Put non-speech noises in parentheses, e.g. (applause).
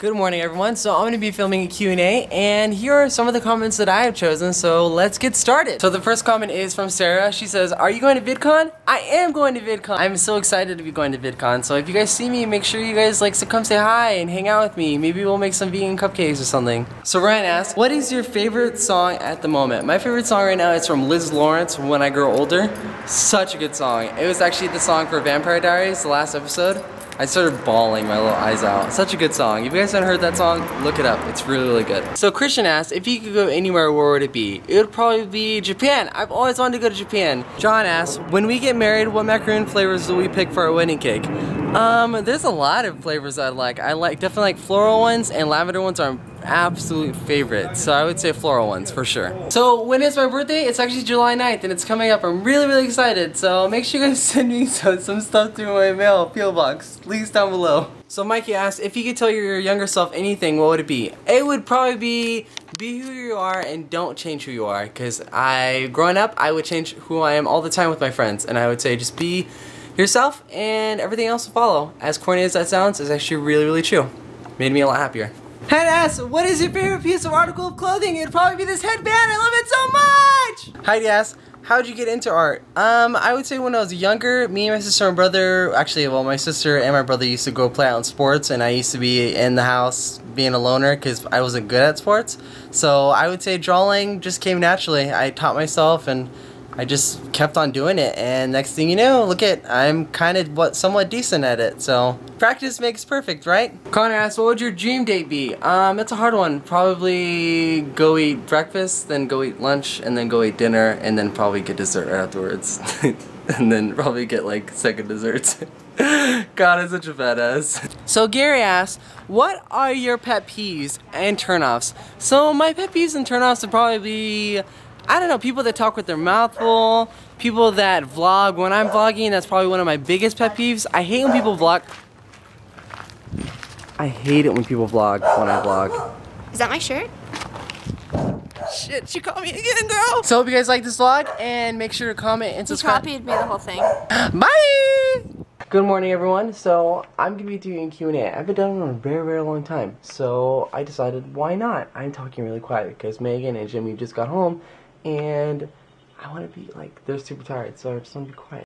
Good morning everyone. So I'm going to be filming a Q&A and here are some of the comments that I have chosen. So let's get started. So the first comment is from Sarah. She says, "Are you going to VidCon?" I am going to VidCon. I'm so excited to be going to VidCon. So if you guys see me, make sure you guys like to come say hi and hang out with me. Maybe we'll make some vegan cupcakes or something. So Ryan asks, "What is your favorite song at the moment?" My favorite song right now is from Liz Lawrence, "When I Grow Older." Such a good song. It was actually the song for Vampire Diaries, the last episode. I started bawling my little eyes out. Such a good song. If you guys haven't heard that song, look it up. It's really, really good. So Christian asked, if you could go anywhere, where would it be? It would probably be Japan. I've always wanted to go to Japan. John asked, when we get married, what macaroon flavors do we pick for our wedding cake? Um, there's a lot of flavors I like. I like definitely like floral ones and lavender ones are absolute favorite. So I would say floral ones for sure. So when is my birthday? It's actually July 9th and it's coming up. I'm really, really excited. So make sure you guys (laughs) send me some, some stuff through my mail PO box. Links down below. So Mikey asked, if you could tell your younger self anything, what would it be? It would probably be be who you are and don't change who you are. Because I, growing up, I would change who I am all the time with my friends. And I would say just be yourself and everything else will follow. As corny as that sounds, it's actually really, really true. Made me a lot happier. Head ass, what is your favorite piece of article of clothing? It'd probably be this headband. I love it so much. Heidi asks, how'd you get into art? Um, I would say when I was younger, me and my sister and brother, actually, well, my sister and my brother used to go play out in sports, and I used to be in the house being a loner because I wasn't good at sports. So I would say drawing just came naturally. I taught myself and I just kept on doing it and next thing you know, look at, I'm kind of what somewhat decent at it. So practice makes perfect, right? Connor asks, what would your dream date be? Um, it's a hard one. Probably go eat breakfast, then go eat lunch, and then go eat dinner, and then probably get dessert afterwards. (laughs) and then probably get like second desserts. (laughs) God, I'm such a badass. So Gary asks, what are your pet peeves and turnoffs? So my pet peeves and turnoffs would probably be I don't know, people that talk with their mouth full, people that vlog. When I'm vlogging, that's probably one of my biggest pet peeves. I hate when people vlog. I hate it when people vlog when I vlog. Is that my shirt? Shit, she called me again, girl. So hope you guys like this vlog and make sure to comment and subscribe. You copied me the whole thing. (gasps) Bye! Good morning, everyone. So I'm gonna be doing Q&A. I haven't done it in a very, very long time. So I decided, why not? I'm talking really quiet because Megan and Jimmy just got home and I want to be like, they're super tired, so I just want to be quiet.